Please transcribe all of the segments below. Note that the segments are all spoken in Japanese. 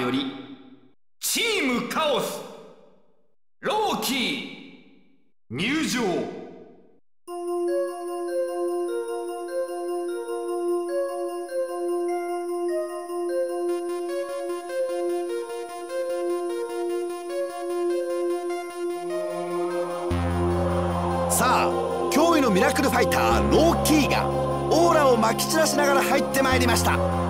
よりチームカオス。ローキー。入場。さあ驚異のミラクルファイターローキーがオーラをまき散らしながら入ってまいりました。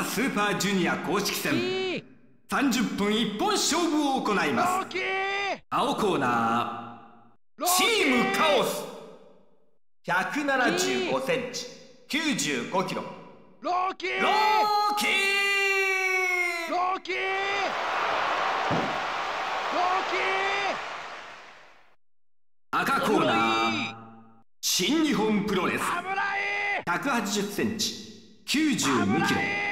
ザ・スーパージュニア公式戦。ー30分一本勝負を行いロます。青コーナー。チームカオス。175センチ。95キロ。ローキー。ローキー。ローキー。ローキ赤コーナー。新日本プロレス。ー侍180センチ。92キロ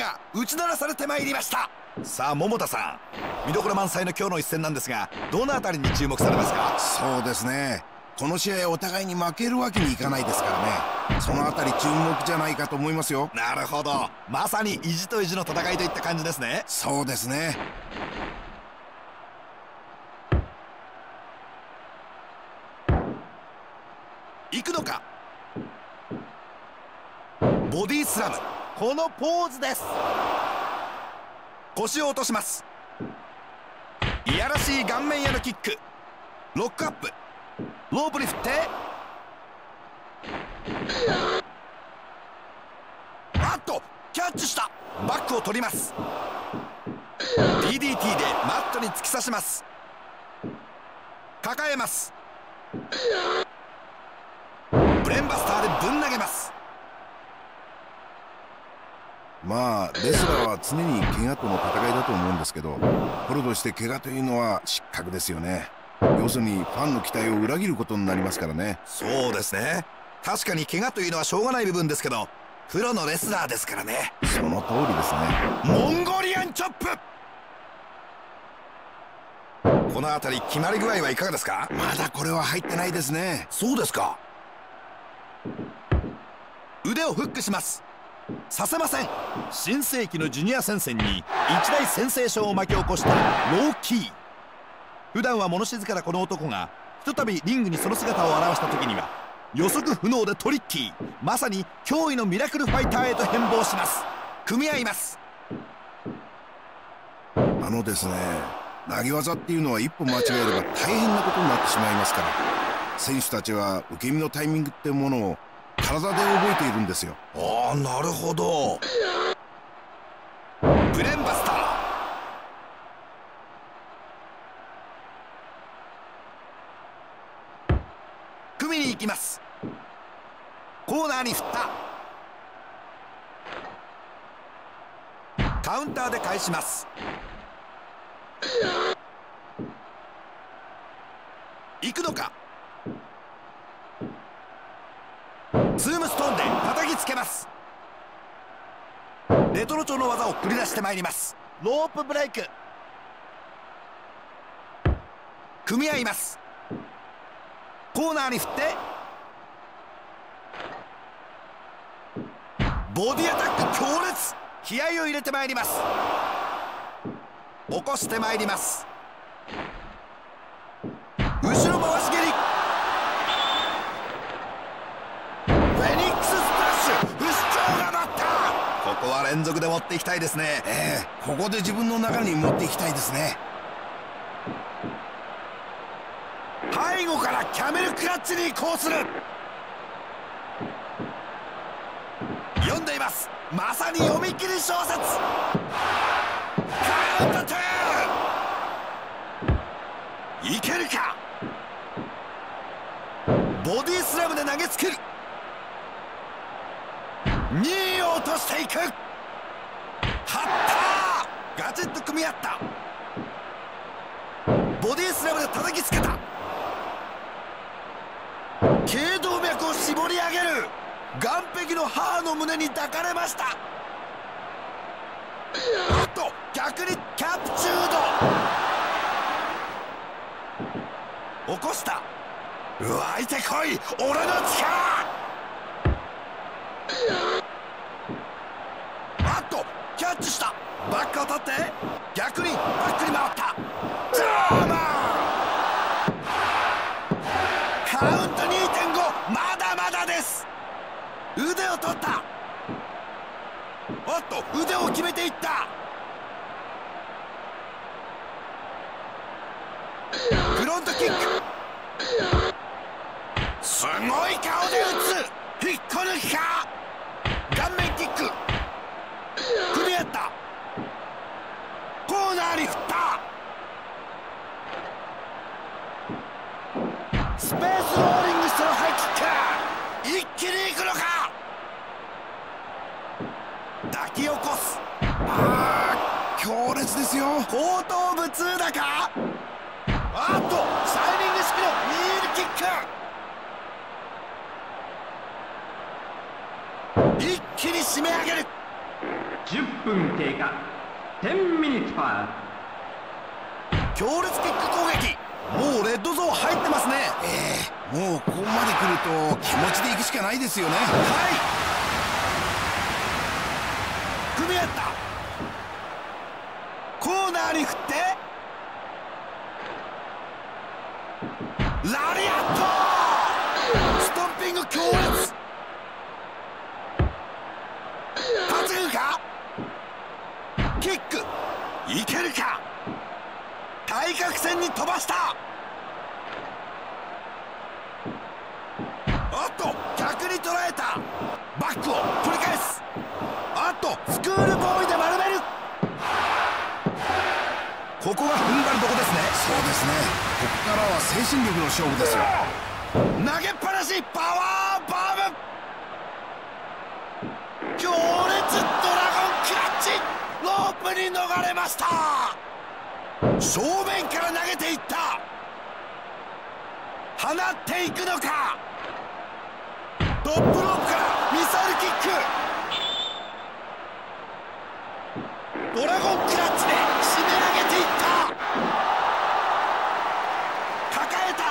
が打ち鳴らされてまいりましたさあ桃田さん。見どころ満載の今日の一戦なんですがどのあたりに注目されますか？そうですね。この試合お互いに負けるわけにいかないですからね。そのあたり注目じゃないかと思いますよ。なるほど。まさに意地と意地の戦いといった感じですね。そうですね。行くのか？ボディスラムこのポーズです。腰を落とします。いやらしい顔面へのキック。ロックアップ。ロープに振ってあっとキャッチした。バックを取ります。DDT でマットに突き刺します。抱えます。ブレンバスターでぶん投げます。まあレスラーは常に怪我との戦いだと思うんですけどプロとして怪我というのは失格ですよね。要するにファンの期待を裏切ることになりますからね。そうですね。確かに怪我というのはしょうがない部分ですけどプロのレスラーですからね。その通りですね。モンゴリアンチョップ。この辺り決まり具合はいかがですか？まだこれは入ってないですね。そうですか。腕をフックしますさせません。新世紀のジュニア戦線に一大センセーションを巻き起こしたローキー。普段は物静かなこの男がひとたびリングにその姿を現した時には予測不能でトリッキー。まさに驚異のミラクルファイターへと変貌します。組み合います。あのですね投げ技っていうのは一歩間違えれば大変なことになってしまいますから。選手たちは受け身のタイミングってものを体で覚えているんですよ。ああなるほど。ブレンバスター。組みに行きます。コーナーに振った。カウンターで返します。行くのか？ツームストーンで叩きつけます。レトロ調の技を繰り出してまいります。ロープブレイク。組み合います。コーナーに振って。ボディアタック強烈。気合を入れてまいります。起こしてまいります後ろ回し蹴りフェニックススプラッシュ不死鳥が待ったここは連続で持っていきたいですね。ええここで自分の中に持っていきたいですね。背後からキャメルクラッチに移行する。読んでいます。まさに読み切り小説。カウントトいけるか。ボディスラムで投げつける2位を落としていく。張ったガチッと組み合った。ボディスラムで叩きつけた。頸動脈を絞り上げる。岸壁の母の胸に抱かれました。あと逆にキャプチュード。起こした。湧いてこい。俺の力。ッチした。バックを取って。逆にバックに回った。ジャーマン。カウント2.5まだまだです。腕を取った。おっと腕を決めていった。フロントキック。すごい顔で打つ。引っこ抜きか。顔面キック組み合ったコーナーに振ったスペースローリングしてのハイキック。一気に行くのか。抱き起こす。ああ強烈ですよ。後頭部痛だか。あっとシャイニング式のニールキック。一気に締め上げる。10分経過。10ミニッツパ強烈キック攻撃。もうレッドゾーン入ってますね。ええもうここまで来ると気持ちで行くしかないですよね。はい。組み合った。コーナーに振って。ラリアット。けるか。対角線に飛ばした。おっと逆に捉えた。バックを繰り返す。あっとスクールボーイで丸める。ここが踏ん張りどこですね。そうですね。ここからは精神力の勝負ですよ。投げっぱなしパワーロープに逃れました。正面から投げていった。放っていくのか。トップロープからミサイルキック。ドラゴンクラッチで締め上げていった。抱えた。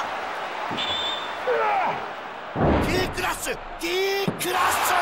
キークラッシュ。キークラッシュ。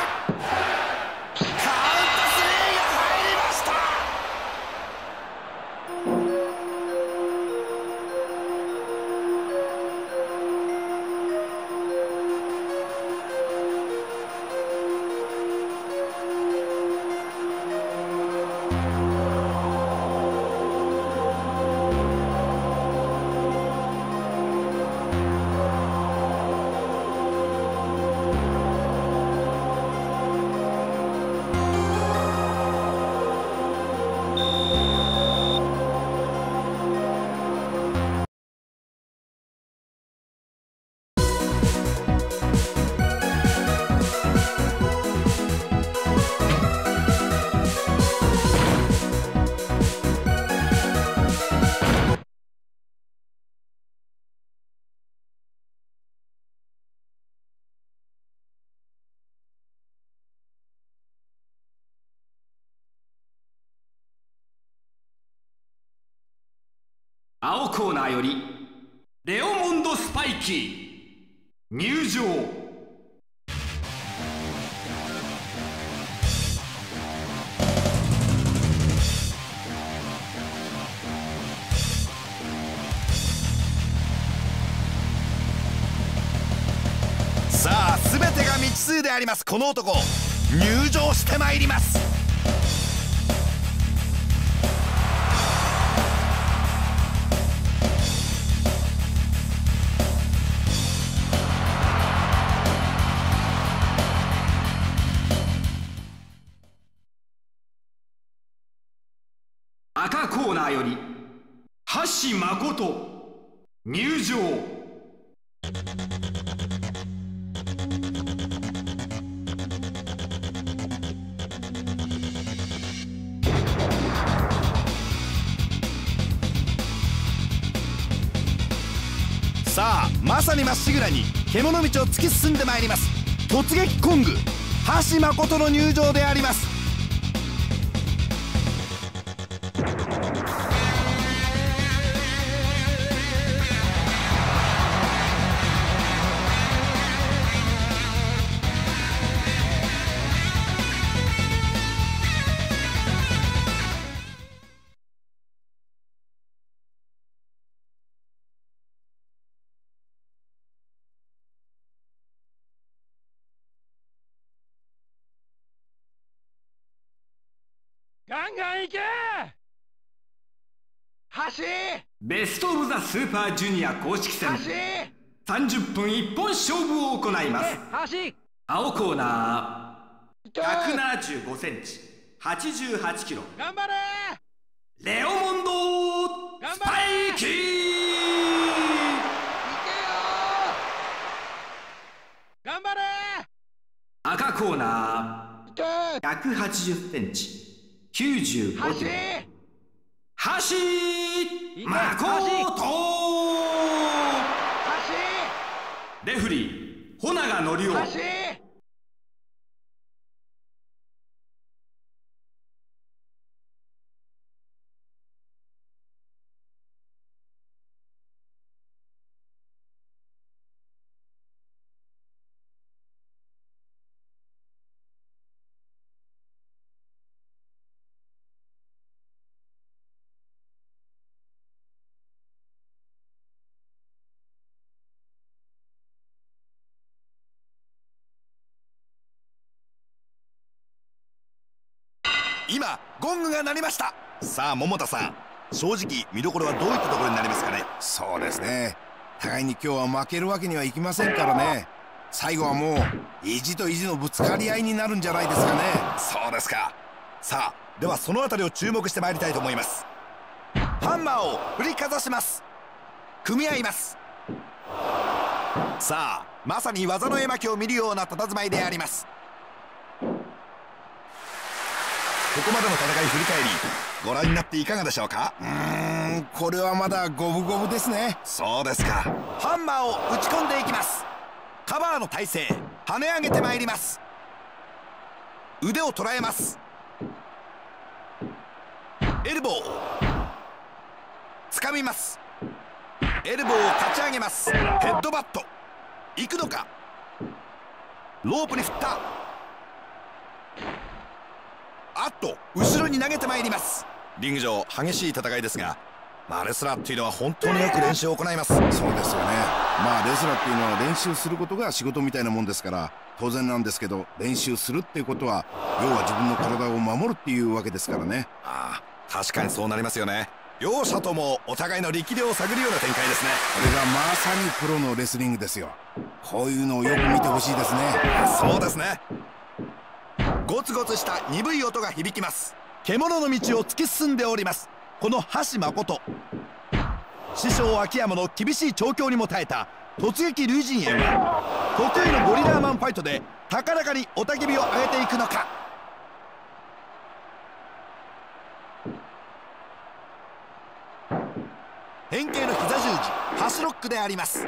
よりレオモンド・スパイキー。入場。さあ全てが未知数であります。この男入場してまいります。さあまさにまっしぐらに獣道を突き進んでまいります。突撃コング橋誠の入場であります。ベスト・オブ・ザ・スーパージュニア公式戦。走30分一本勝負を行います。走青コーナ行けー175センチ。88キロ。頑張れ！レオモンド・スパ頑張れ！イキー。行けよ！頑張れ！赤コーナ行けー180センチ。95走キロ橋け誠走レフリー穂永則夫走今ゴングが鳴りました。さあ桃田さん。正直見どころはどういったところになりますかね？そうですね。互いに今日は負けるわけにはいきませんからね。最後はもう意地と意地のぶつかり合いになるんじゃないですかね。そうですか。さあではその辺りを注目してまいりたいと思います。ハンマーを振りかざします。組み合います。さあまさに技の絵巻を見るような佇まいでありますここまでの戦い振り返りご覧になっていかがでしょうか？うーんこれはまだ五分五分ですね。そうですか。ハンマーを打ち込んでいきます。カバーの体勢跳ね上げてまいります。腕を捉えます。エルボー掴みます。エルボーをかち上げます。ヘッドバット行くのか？ロープに振ったあっと後ろに投げてまいります。リング上激しい戦いですがまあレスラーっていうのは本当によく練習を行います。そうですよね。まあレスラーっていうのは練習することが仕事みたいなもんですから当然なんですけど練習するっていうことは要は自分の体を守るっていうわけですからね。ああ確かにそうなりますよね。両者ともお互いの力量を探るような展開ですね。これがまさにプロのレスリングですよ。こういうのをよく見てほしいですね。そうですねゴツゴツした鈍い音が響きます。獣の道を突き進んでおります。この橋誠。師匠秋山の厳しい調教にも耐えた。突撃龍神炎は得意のゴリラーマンファイトで高らかに雄たけびを上げていくのか。変形の膝十字。ハスロックであります。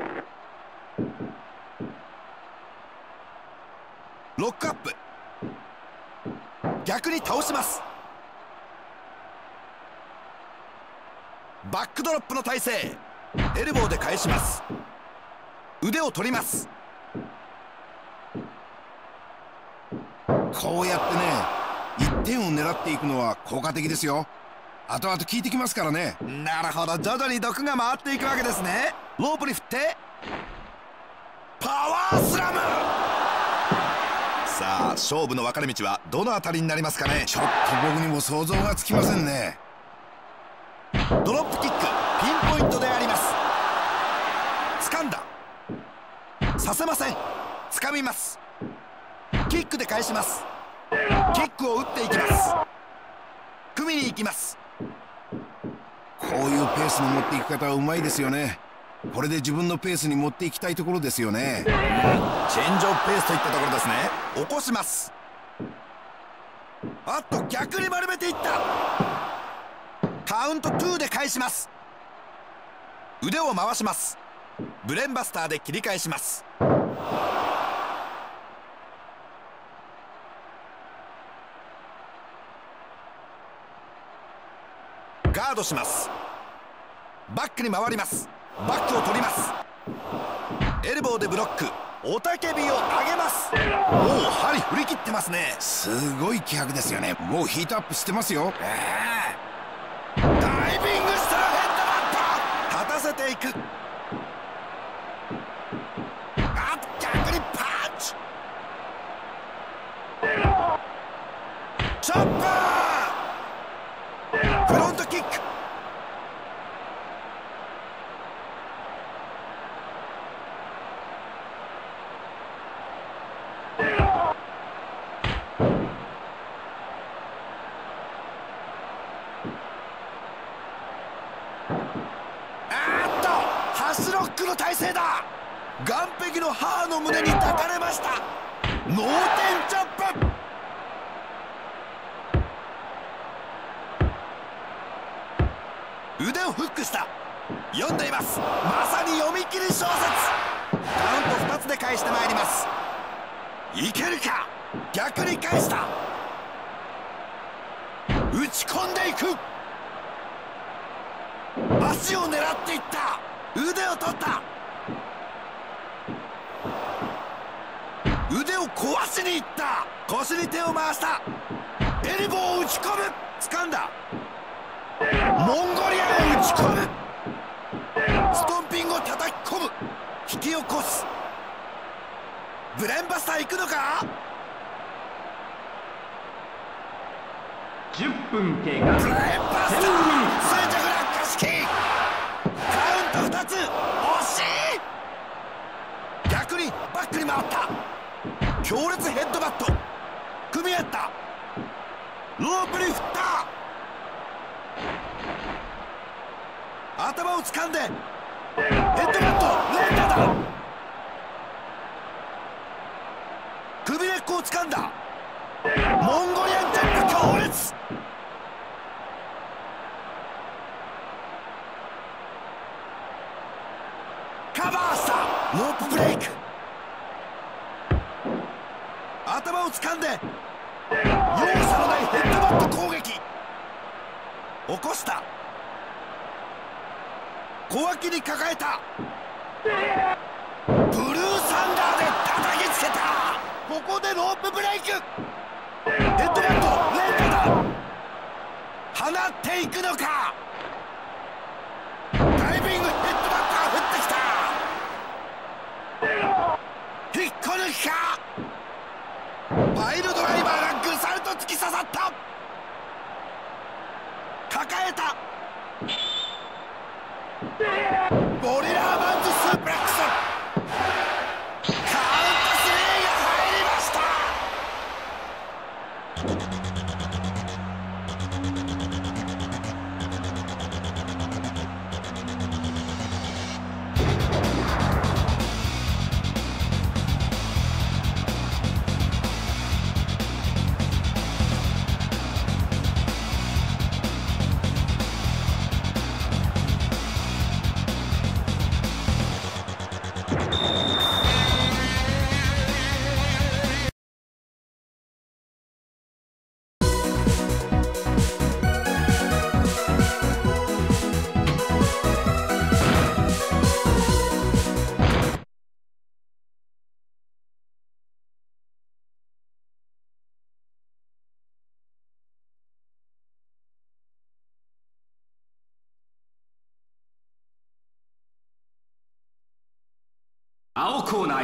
ロックアップ。逆に倒します。バックドロップの体勢。エルボーで返します。腕を取ります。こうやってね1点を狙っていくのは効果的ですよ。後々効いてきますからね。なるほど。徐々に毒が回っていくわけですね。ロープに振ってパワースラムさあ勝負の分かれ道はどの辺りになりますかね？ちょっと僕にも想像がつきませんね。ドロップキックピンポイントであります。掴んだ。させません。掴みます。キックで返します。キックを打っていきます。組みに行きます。こういうペースの持っていき方はうまいですよねこれで自分のペースに持っていきたいところですよね、チェンジオブペースといったところですね。起こします。あっと逆に丸めていった。カウント2で返します。腕を回します。ブレンバスターで切り返します。ガードします。バックに回ります。バックを取ります。エルボーでブロック。雄たけびを上げます。もう針振り切ってますね。すごい気迫ですよね。もうヒートアップしてますよ。ダイビングしたらヘッドバット立たせていく。あ逆にパンチ。チョッパー。フロントキックあーっとハスロックの体勢だ岸壁の母の胸に抱かれました脳天チョップ腕をフックした読んでいますまさに読み切り小説カウント2つで返してまいりますいけるか逆に返した打ち込んでいく足を狙っていった腕を取った腕を壊しにいった腰に手を回したエルボーを打ち込む掴んだモンゴリアへ打ち込むストンピングを叩き込む引き起こすブレンバスター行くのか10分経過ブレンバスター垂着落下式カウント2つ。惜しい。逆にバックに回った。強烈ヘッドバット。組み合った。ロープに振った。頭を掴んで。ヘッドバット。連打だ。首根っこを掴んだ。モンゴリアンジャンプ強烈カバーしたロープブレイク頭を掴んで容赦のないヘッドバット攻撃。起こした。小脇に抱えた。ブルーサンダーで叩きつけた。ここでロープブレイク。ヘッドバット連打だ。放っていくのか。パイルドライバーがぐさりと突き刺さった。抱えた。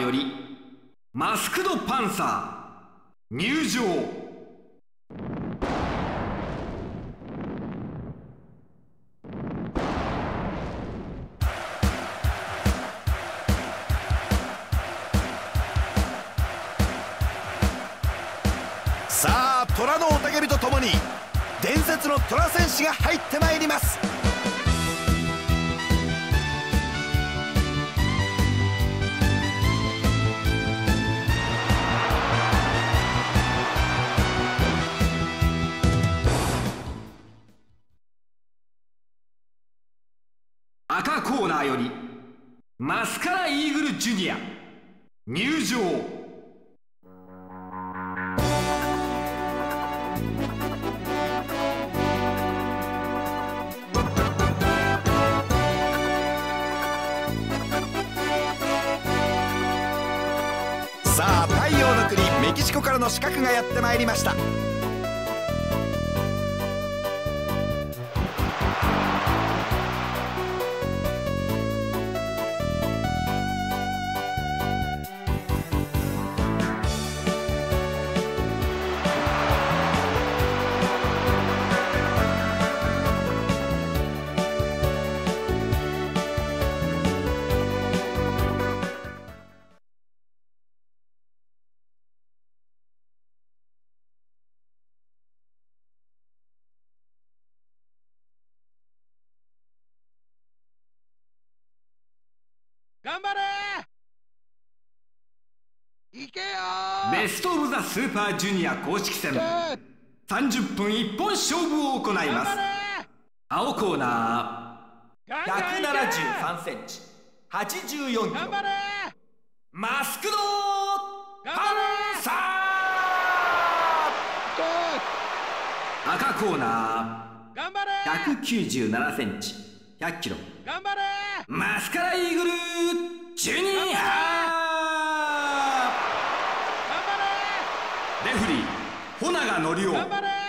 よりマスクドパンサー入場。さあ虎の雄たけびとともに伝説の虎戦士が入ってさあ太陽の国メキシコからの刺客がやってまいりました。パージュニア公式戦。ー30分一本勝負を行います。青コーナガンガン行け173センチ。84キロ。マスクドパンサー。赤コーナー。197センチ。100キロ。頑張れ。マスカライーグルジュニアレフリー穂永則夫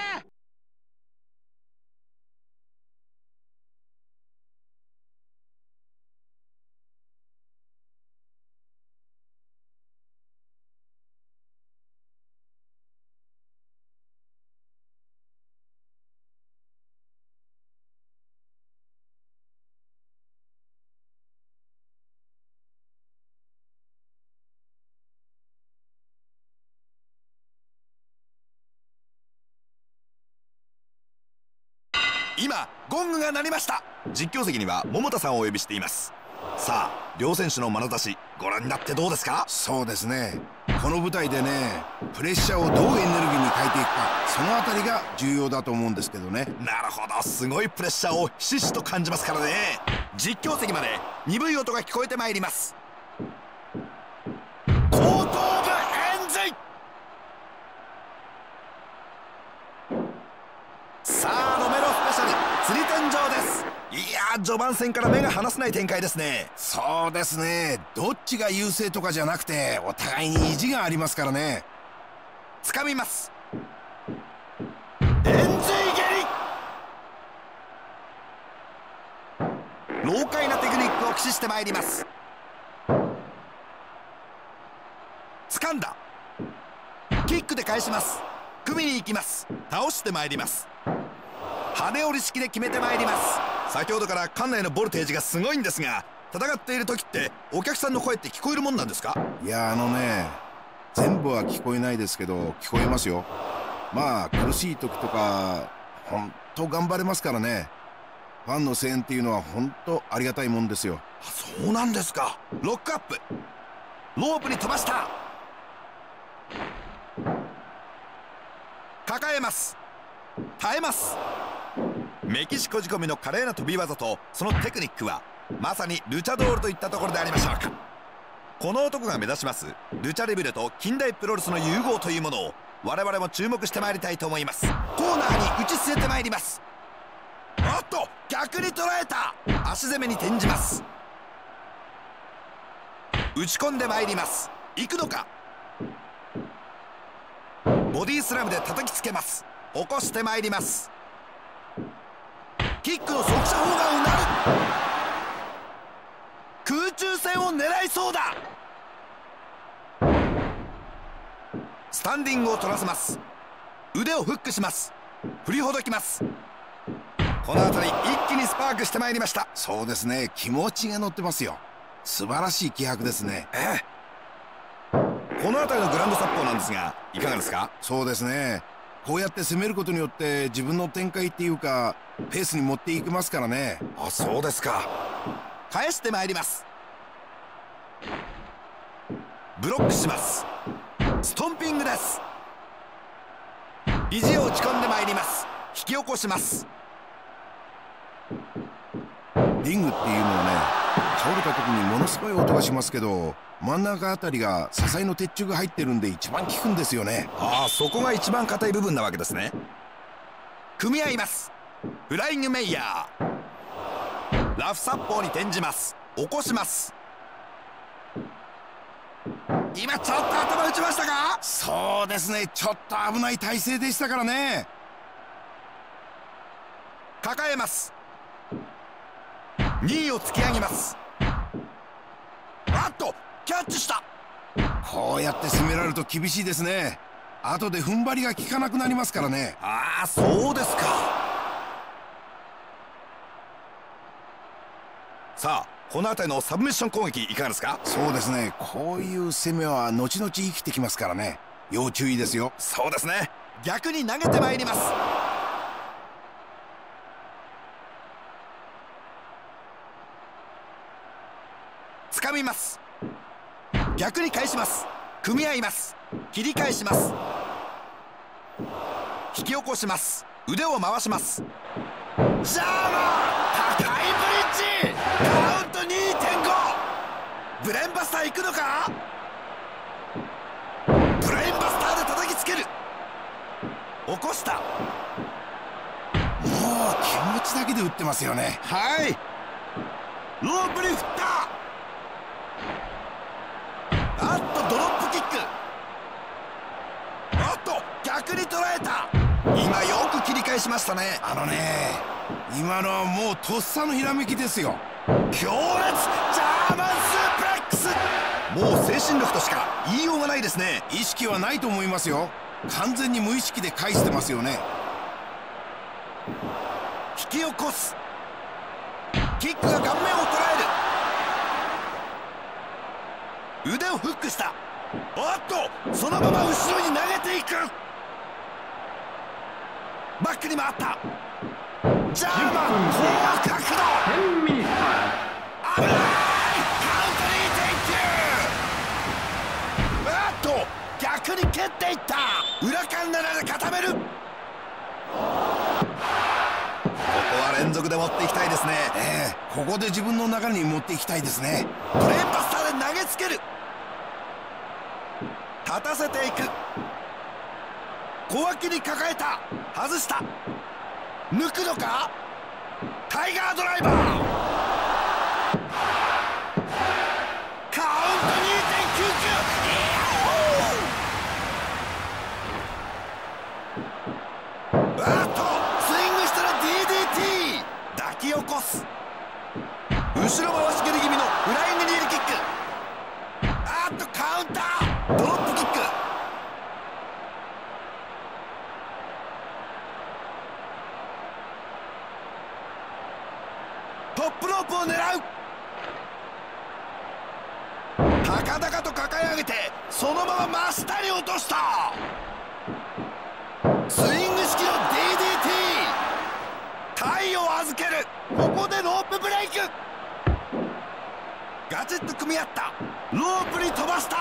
今ゴングが鳴りました。実況席には桃田さんをお呼びしています。さあ両選手の眼差しご覧になってどうですか？そうですね。この舞台でねプレッシャーをどうエネルギーに変えていくかそのあたりが重要だと思うんですけどね。なるほど。すごいプレッシャーをひしひしと感じますからね。実況席まで鈍い音が聞こえてまいります序盤戦から目が離せない展開ですね。そうですね。どっちが優勢とかじゃなくてお互いに意地がありますからね。掴みます。エンジ蹴り。老快なテクニックを駆使してまいります。掴んだ。キックで返します。組みに行きます。倒してまいります。羽織り式で決めてまいります。先ほどから館内のボルテージがすごいんですが戦っている時ってお客さんの声って聞こえるもんなんですか？いやあのね全部は聞こえないですけど聞こえますよ。まあ苦しい時とか本当頑張れますからね。ファンの声援っていうのは本当ありがたいもんですよ。あそうなんですか。ロックアップ。ロープに飛ばした。抱えます。耐えますメキシコ仕込みの華麗な飛び技とそのテクニックはまさにルチャドールといったところでありましょうかこの男が目指しますルチャリブレと近代プロレスの融合というものを我々も注目してまいりたいと思います。コーナーに打ち据えてまいります。おっと逆に捉えた。足攻めに転じます。打ち込んでまいります。行くのか。ボディスラムで叩きつけます。起こしてまいります。キックの速射砲がうなる。空中戦を狙いそうだ。スタンディングを取らせます。腕をフックします。振りほどきます。この辺り一気にスパークしてまいりました。そうですね。気持ちが乗ってますよ。素晴らしい気迫ですね。ええ。この辺りのグランド殺法なんですがいかがですか？そうですね。こうやって攻めることによって自分の展開っていうかペースに持っていきますからね。あそうですか。返してまいります。ブロックします。ストンピングです。肘を打ち込んでまいります。引き起こします。リングっていうのはね倒れた時にものすごい音がしますけど真ん中あたりが支えの鉄柱が入ってるんで一番効くんですよね。ああそこが一番硬い部分なわけですね。組み合います。フライングメイヤー。ラフ殺法に転じます。起こします。今ちょっと頭打ちましたか？そうですね。ちょっと危ない体勢でしたからね。抱えます。2位を突き上げます。あっとキャッチした。こうやって攻められると厳しいですね。後で踏ん張りが効かなくなりますからね。ああそうですか。さあこの辺りのサブミッション攻撃いかがですか？そうですね。こういう攻めは後々生きてきますからね。要注意ですよ。そうですね。逆に投げてまいります。掴みます逆に返します。組み合います。切り返します。引き起こします。腕を回します。ジャーマン!高いブリッジ!カウント2.5ブレンバスター行くのか?ブレンバスターで叩きつける!起こした!もう気持ちだけで打ってますよね。はい。ロープに振ったドロップキック。あっと逆に捉えた。今よく切り返しましたね。あのね今のはもうとっさのひらめきですよ。強烈ジャーマンスープレックス。もう精神力としか言いようがないですね。意識はないと思いますよ。完全に無意識で返してますよね。引き起こす。キックが顔面を捉える腕をフックした。おっとそのまま後ろに投げていく。バックに回った。ジャーマン高角度危ない!カウント2.9あっと逆に蹴っていった。裏カンナラで固める。ここは連続で持っていきたいですね。ええここで自分の流れに持っていきたいですね。ブレーンバス投げつける。立たせていく。小脇に抱えた。外した。抜くのか？タイガードライバーカウント2.99あっとスイングしたら DDT 抱き起こす後ろ回し蹴り気味のフライングニールキックあっとカウンタードロップキックトップロープを狙う高々と抱え上げてそのまま真下に落とした。スイング式の DDT 体を預ける。ここでロープブレイク。ガチッと組み合った。ロープに飛ばした。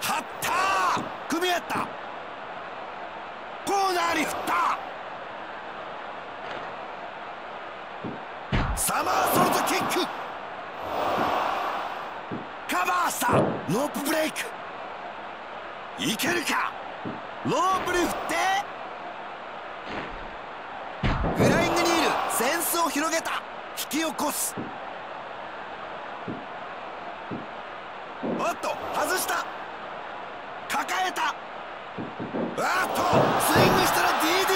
張った。組み合った。コーナーに振った。サマーソルトキック。カバーした。ロープブレイク。いけるか。ロープに振ってフライングニール。センスを広げた。引き起こす。おっと外した。抱えた。あっとスイングしたら DDT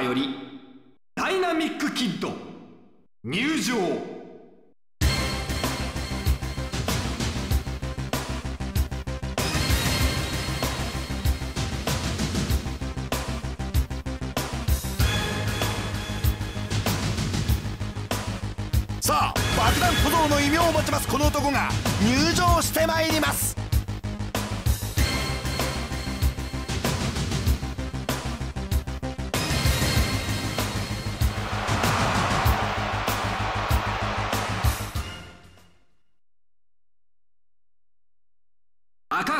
ーよりダイナミックキッド。入場。さあ爆弾小僧の異名を持ちますこの男が入場してまいります。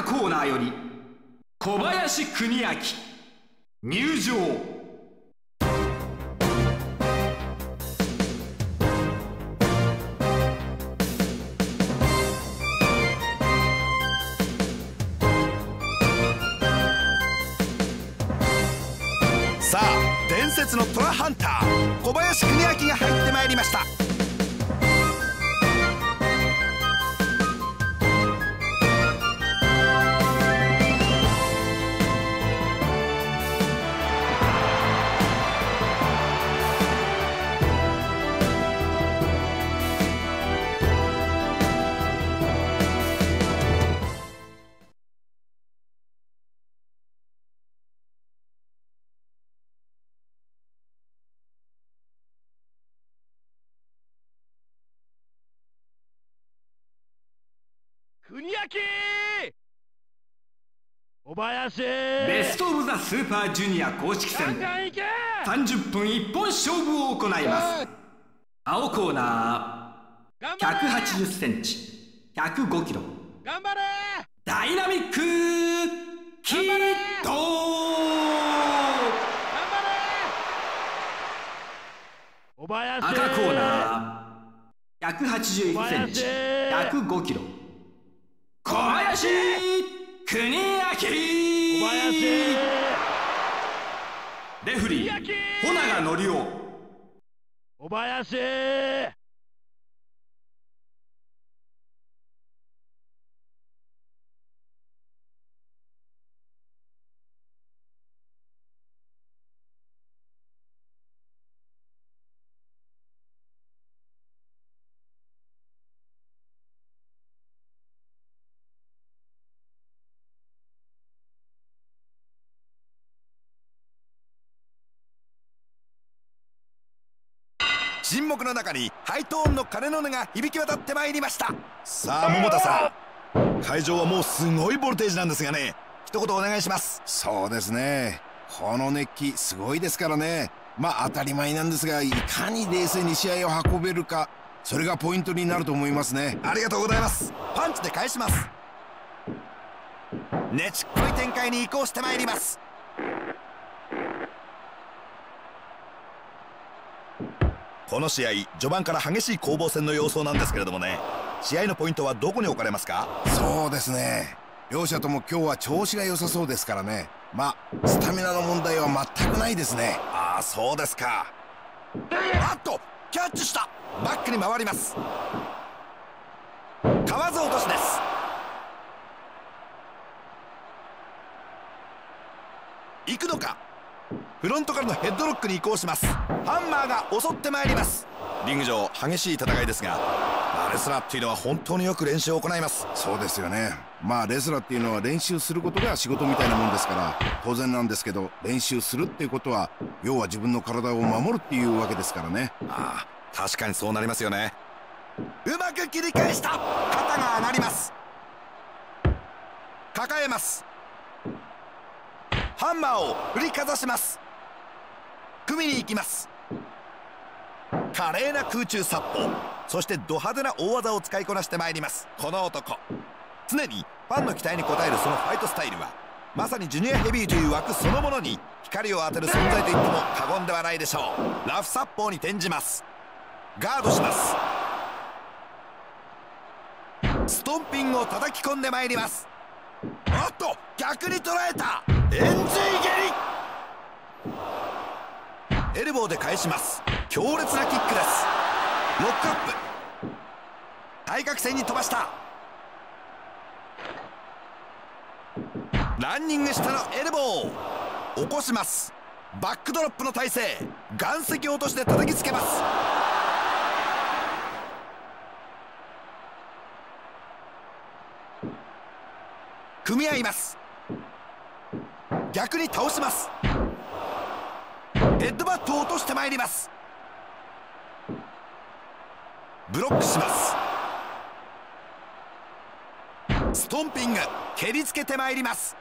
赤コーナーより小林邦明入場。さあ伝説のトラハンター小林邦明が入ってまいりました。林。ベスト・オブ・ザ・スーパージュニア公式戦。ガンいけ。30分一本勝負を行います。青コーナー。頑張れ。180センチ。105キロ。頑張れ。ダイナミック。キッド。頑張れ。小林。赤コーナー。181センチ。105キロ。小林邦明小林レフリー穂永則夫。小林沈黙の中にハイトーンの鐘の音が響き渡ってまいりました。さあ桃田さん。会場はもうすごいボルテージなんですがね。一言お願いします。そうですね。この熱気すごいですからね。まあ当たり前なんですがいかに冷静に試合を運べるかそれがポイントになると思いますね。ありがとうございます。パンチで返します。ねちっこい展開に移行してまいりますこの試合序盤から激しい攻防戦の様相なんですけれどもね。試合のポイントはどこに置かれますか？そうですね。両者とも今日は調子が良さそうですからね。まあスタミナの問題は全くないですね。ああそうですか。あっとキャッチした。バックに回ります。河津落としです。行くのか？フロントからのヘッドロックに移行します。ハンマーが襲ってまいります。リング上激しい戦いですがレスラーっていうのは本当によく練習を行います。そうですよね。まあレスラーっていうのは練習することが仕事みたいなもんですから当然なんですけど練習するっていうことは要は自分の体を守るっていうわけですからね。ああ確かにそうなりますよね。うまく切り返した。肩が上がります。抱えますハンマーを振りかざします。組みに行きます。華麗な空中殺法。そしてド派手な大技を使いこなしてまいります。この男。常にファンの期待に応えるそのファイトスタイルはまさにジュニアヘビーという枠そのものに光を当てる存在と言っても過言ではないでしょう。ラフ殺法に転じます。ガードします。ストンピングを叩き込んでまいります。おっと逆に捉えた。エンジイ蹴り。エルボーで返します。強烈なキックです。ロックアップ。対角線に飛ばした。ランニング下のエルボー。起こします。バックドロップの体勢。岩石落として叩きつけます。組み合います。逆に倒します。ヘッドバットを落としてまいります。ブロックします。ストンピング蹴りつけてまいります。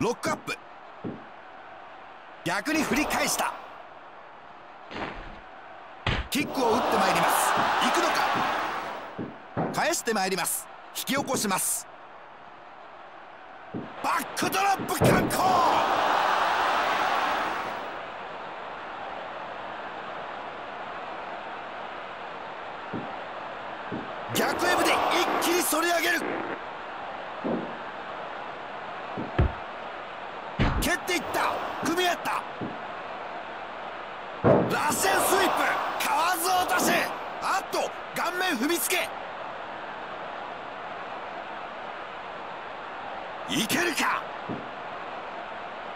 ロックアップ。逆に振り返した。キックを打ってまいります。行くのか。返してまいります。引き起こします。バックドロップ観光逆エブで一気に反り上げる！蹴っていった！組み合った！ラッセンスイップ！河津落とし！あっと顔面踏みつけ！いけるか？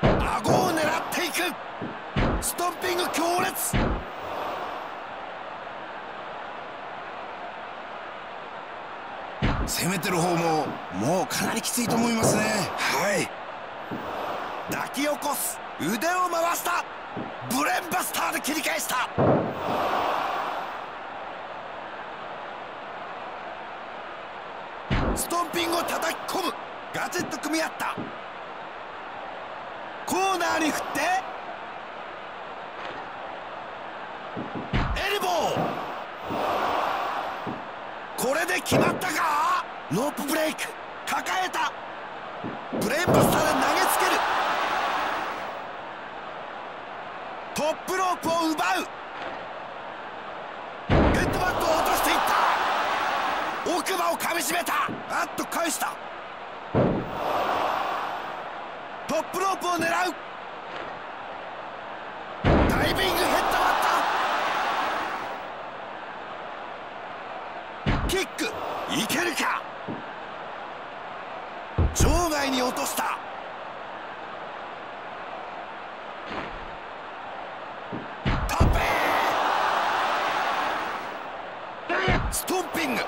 顎を狙っていく。ストンピング強烈。攻めてる方ももうかなりきついと思いますね。はい。抱き起こす。腕を回した。ブレンバスターで切り返した。ストンピングを叩き込む。ガチッと組み合った。コーナーに振って。エルボー。これで決まったか？ロープブレイク。抱えた。ブレインバスターで投げつける。トップロープを奪う。ヘッドバットを落としていった。奥歯をかみしめた。あっと返した。トップロープを狙う。ダイビングヘッドバットキックいけるか。場外に落とした。タペストンピング。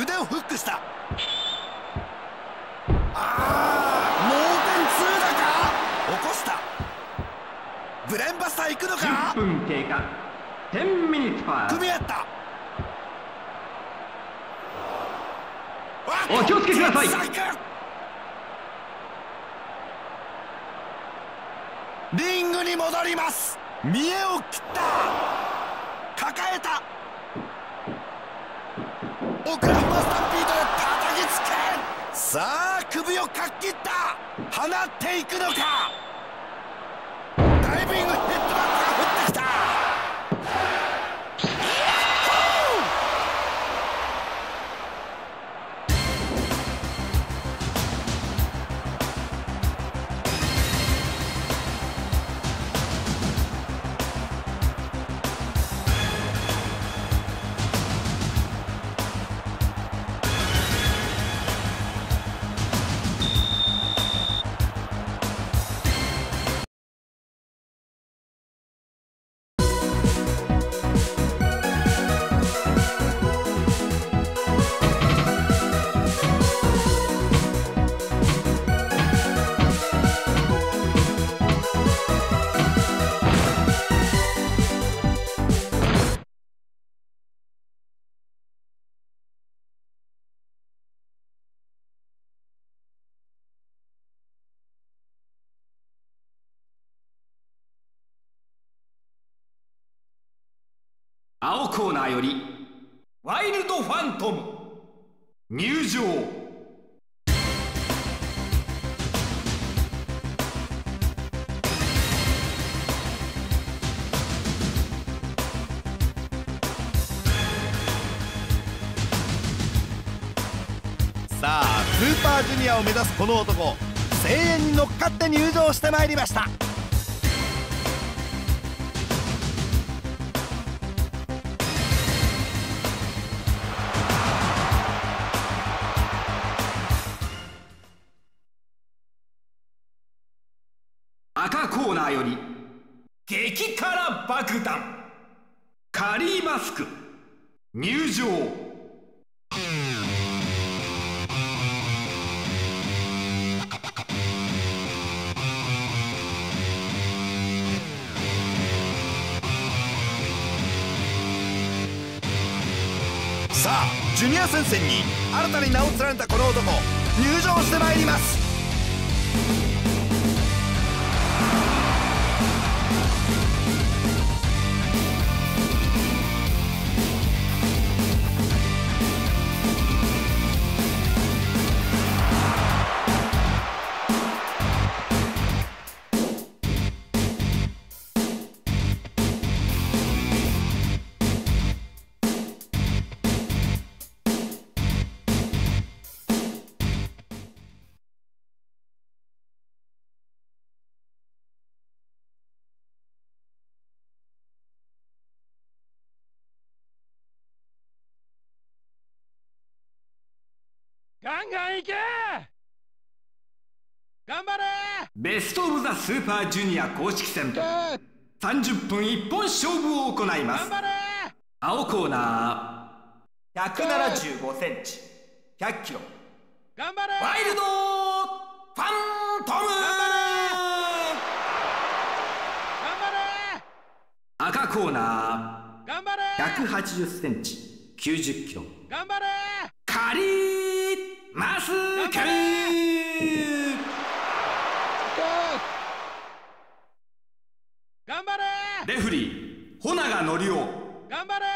腕をフックした。ああ盲点2だか？起こした？ブレンバスター行くの10か分経過。10ミニッツパー組み合った。お気をつけください。リングに戻ります。見栄を切った。抱えた。オクラホマスターさあ首をかっきった放っていくのか？コーナーよりワイルドファントム。入場。さあスーパージュニアを目指すこの男。声援に乗っかって入場してまいりました。ーより。激辛爆弾。カリーマスク。入場。さあジュニア戦線に新たに名を連ねたこの男入場してまいります。ガンガンいけ！頑張れ！ベスト・オブ・ザ・スーパージュニア公式戦。頑30分一本勝負を行います。張れ！青コーナー。175センチ。100キロ。頑張れ！ワイルド！ファントム！頑張れ！赤コーナ頑張れ！ー180センチ。90キロ。頑張れ！カリーマスク頑頑張れ。レフリー穂永則夫頑張れ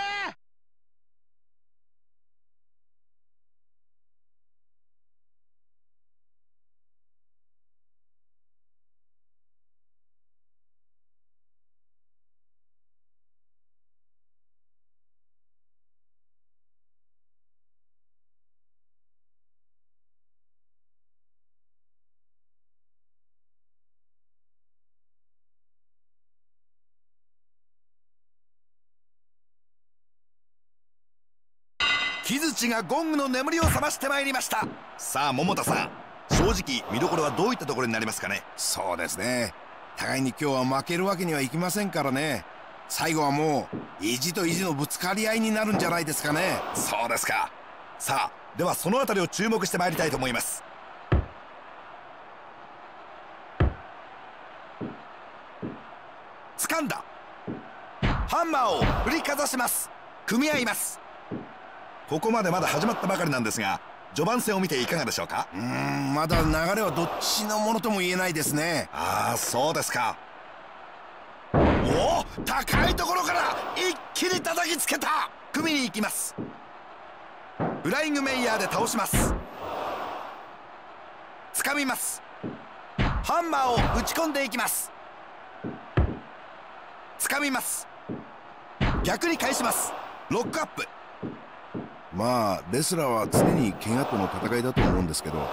がゴングの眠りを覚ましてまいりました。さあ桃田さん。正直見どころはどういったところになりますかね？そうですね。互いに今日は負けるわけにはいきませんからね。最後はもう意地と意地のぶつかり合いになるんじゃないですかね。そうですか。さあではそのあたりを注目してまいりたいと思います。掴んだ。ハンマーを振りかざします。組み合いますここまでまだ始まったばかりなんですが序盤戦を見ていかがでしょうか？うーんまだ流れはどっちのものとも言えないですね。ああそうですか。おお高いところから一気に叩きつけた。組みに行きます。フライングメイヤーで倒します。掴みます。ハンマーを打ち込んでいきます。掴みます。逆に返します。ロックアップまあレスラーは常に怪我との戦いだと思うんですけど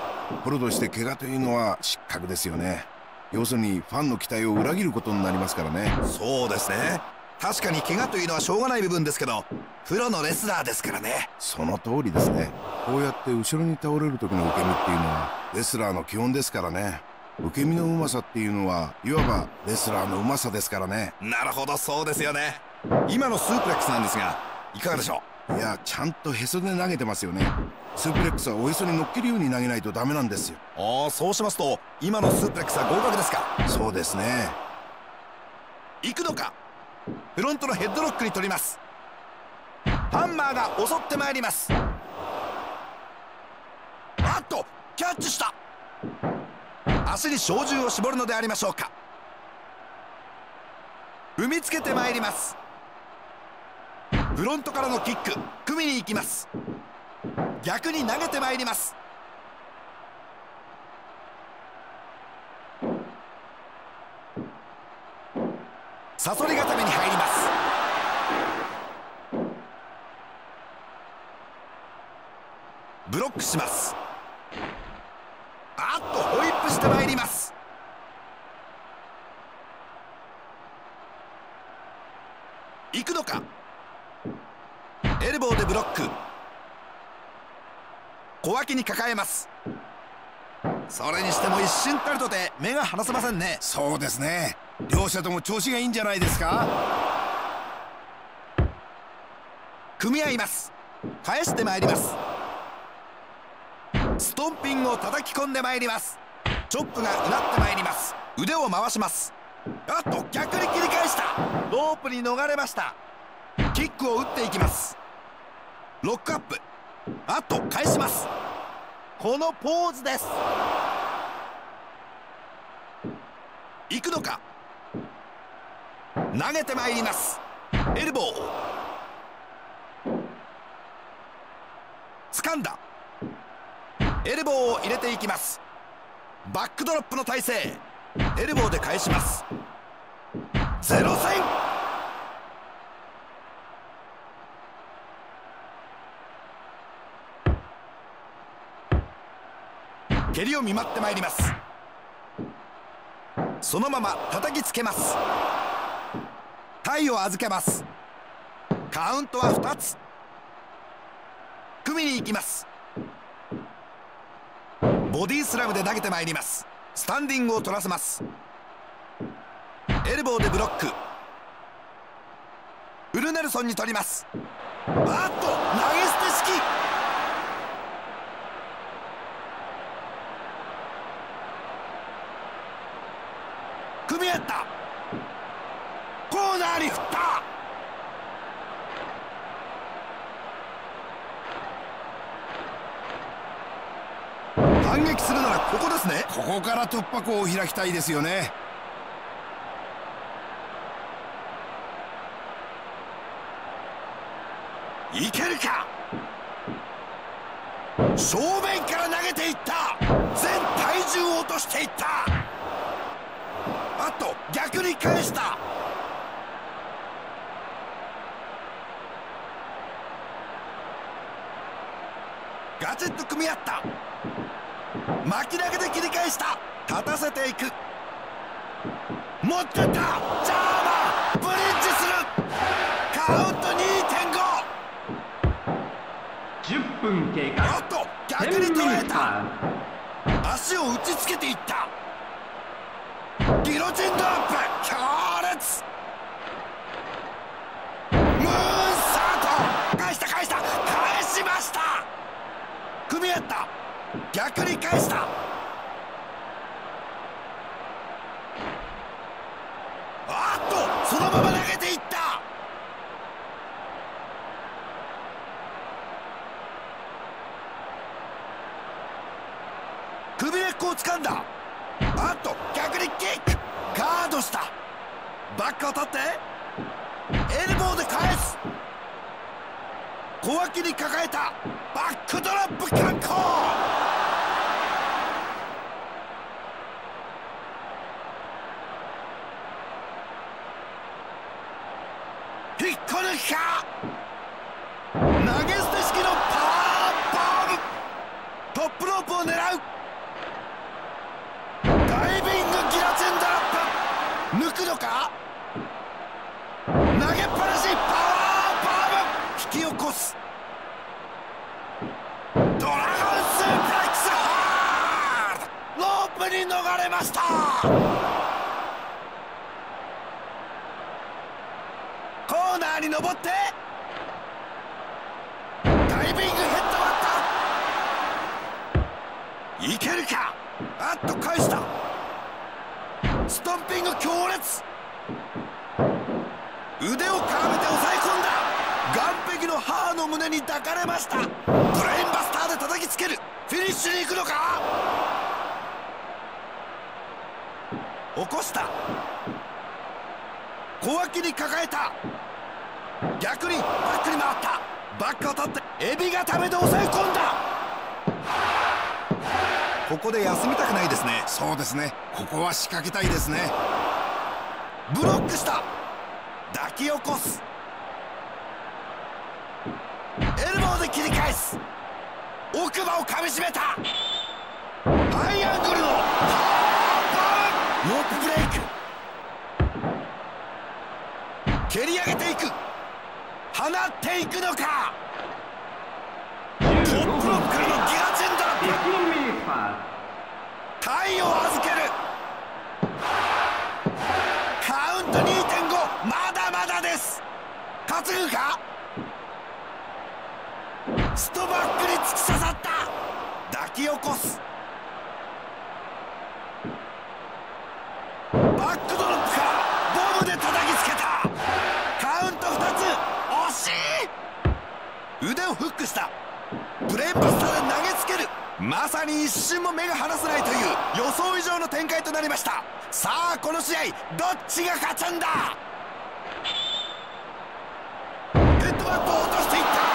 プロとして怪我というのは失格ですよね。要するにファンの期待を裏切ることになりますからね。そうですね。確かに怪我というのはしょうがない部分ですけどプロのレスラーですからね。その通りですね。こうやって後ろに倒れる時の受け身っていうのはレスラーの基本ですからね。受け身のうまさっていうのはいわばレスラーのうまさですからね。なるほどそうですよね。今のスープレックスなんですがいかがでしょう？いやちゃんとへそで投げてますよね。スープレックスはおへそに乗っけるように投げないとダメなんですよ。ああそうしますと今のスープレックスは合格ですか？そうですね。行くのか？フロントのヘッドロックに取ります。ハンマーが襲ってまいります。あっとキャッチした。足に照準を絞るのでありましょうか。踏みつけてまいりますフロントからのキック。組みに行きます。逆に投げてまいります。サソリ固めに入ります。ブロックします。あっとホイップしてまいります行くのかエルボーでブロック小脇に抱えます。それにしても一瞬たりとて目が離せませんね。そうですね。両者とも調子がいいんじゃないですか？組み合います。返してまいります。ストンピングを叩き込んでまいります。チョップがうなってまいります。腕を回します。あっと逆に切り返した。ロープに逃れました。キックを打っていきます。ロックアップあっと返します。このポーズです。行くのか。投げてまいります。エルボー。掴んだ。エルボーを入れていきます。バックドロップの体勢。エルボーで返します。ゼロ戦。蹴りを見舞ってまいります。そのまま叩きつけます。体を預けます。カウントは2つ。組みに行きます。ボディスラムで投げてまいります。スタンディングを取らせます。エルボーでブロック。ウルネルソンに取ります。あっと投げ捨て式組み合った。コーナーに振った。反撃するならここですね。ここから突破口を開きたいですよね。いけるか。正面から投げていった。全体重を落としていった。あと逆に返した。ガチッと組み合った。巻き投げで切り返した。立たせていく。持ってった。ジャーマンブリッジする。カウント2.5 10分経過。おっと逆に捉えた。足を打ちつけていったギロチンドロップ強烈。ムーンサート返した返した返しました。組み合った。逆に返した。あっとそのまま投げていった首根っこを掴んだあっと逆にキックガードしたバックを取ってエルボーで返す。小脇に抱えたバックドロップ観光引っこ抜きか投げ捨て式のパワーボムトップロープを狙うダイビングギラチェンドアップ抜くのか投げっぱなしパワーボム引き起こすドラゴンスープレックスハードロープに逃れましたコーナーに登ってダイビングヘッドバッターいけるかあっと返したストンピング強烈腕を絡めて抑え込んだ岸壁の母の胸に抱かれましたブレインバスターで叩きつけるフィニッシュに行くのか起こした小脇に抱えた逆にバックに回ったバックを取ってエビがためで抑え込んだここで休みたくないですねそうですねここは仕掛けたいですね。ブロックした。抱き起こす。エルボーで切り返す。奥歯をかみしめた。ハイアングルの。ロープブレイク。蹴り上げていく。放っていくのか。トップロックからのギガチェンドアップ。15 minutes pass 体を預けるカウント2.5まだまだです担ぐか？ストバックに突き刺さった。抱き起こす。バックドロップからボムで叩きつけた。カウント2つ。惜しい。腕をフックした。ブレインバスターで投げつける。まさに一瞬も目が離せないという予想以上の展開となりました。さあこの試合どっちが勝つんだ？はボードしていった